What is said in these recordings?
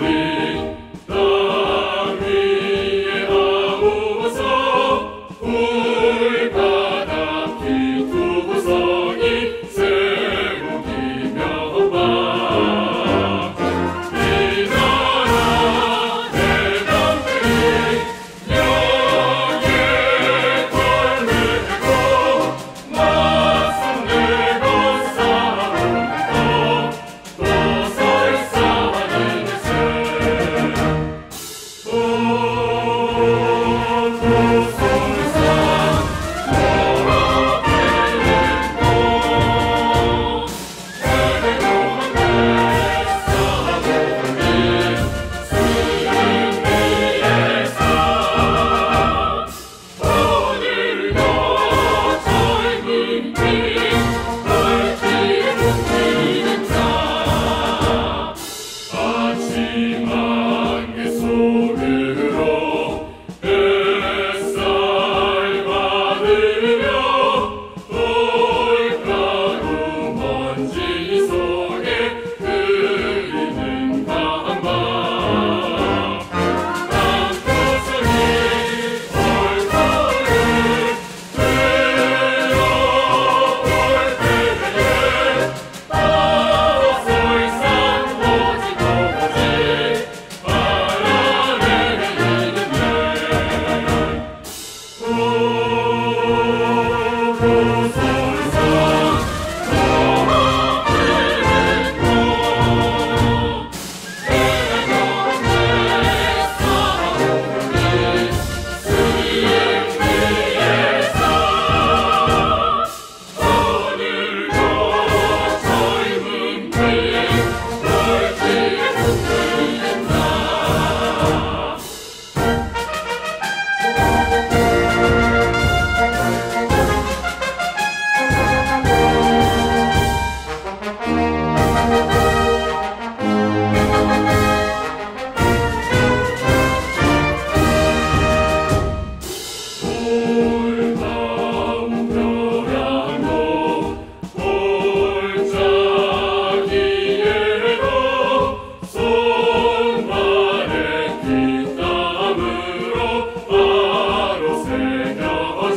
me.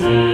Thank you.